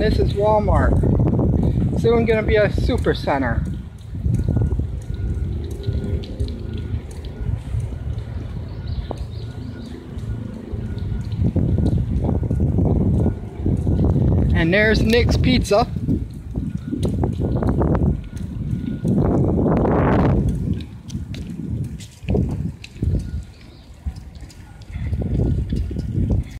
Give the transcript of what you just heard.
this is Walmart. Soon gonna be a super center. And there's Nick's Pizza.